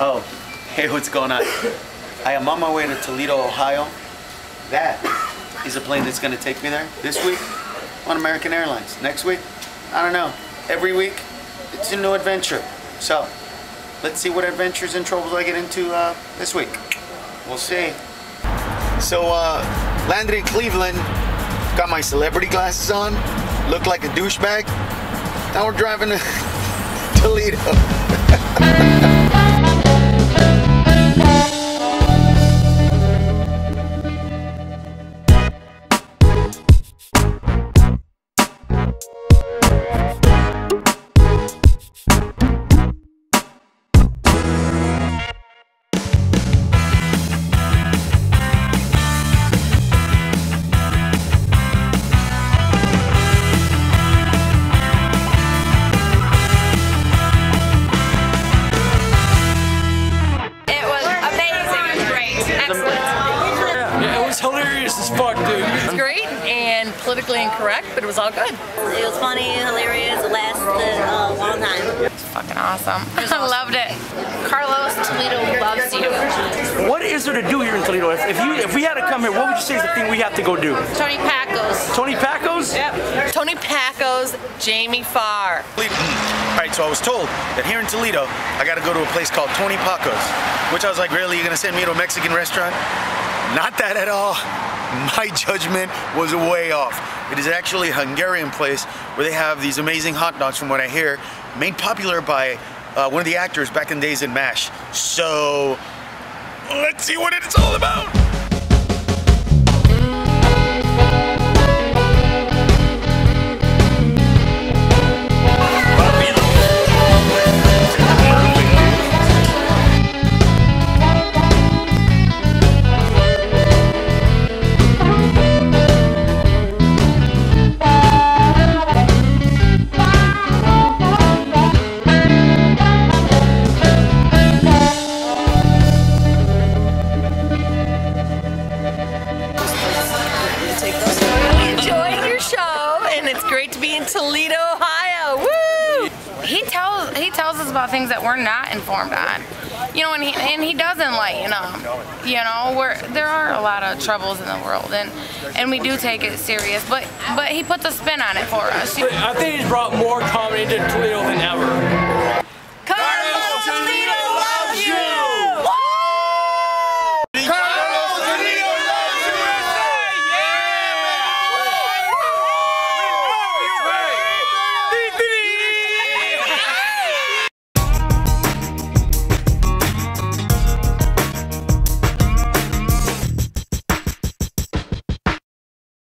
Oh, hey, what's going on? I am on my way to Toledo, Ohio. That is a plane that's going to take me there this week on American Airlines. Next week, I don't know. Every week, it's a new adventure. So, let's see what adventures and troubles I get into uh, this week. We'll see. So, uh, landed in Cleveland, got my celebrity glasses on, look like a douchebag. Now we're driving to Toledo. It Excellent. Yeah, it was hilarious as fuck, dude. It was great and politically incorrect, but it was all good. It was funny, hilarious, it lasted a long time. It's Fucking awesome. I loved it. Carlos Toledo loves you. What is there to do here in Toledo? If, if you if we had to come here, what would you say is the thing we have to go do? Tony Packo's. Tony Packo's? Yep. Tony Packo's, Jamie Farr. All right, so I was told that here in Toledo, I got to go to a place called Tony Packo's, which I was like, really, you're gonna send me to a Mexican restaurant? Not that at all. My judgment was way off. It is actually a Hungarian place where they have these amazing hot dogs, from what I hear, made popular by uh, one of the actors back in the days in MASH. So let's see what it's all about. Toledo, Ohio. Woo! He tells he tells us about things that we're not informed on. You know, and he and he them. You know, You know, where there are a lot of troubles in the world, and and we do take it serious. But but he puts a spin on it for us. I think he's brought more comedy to Toledo than ever.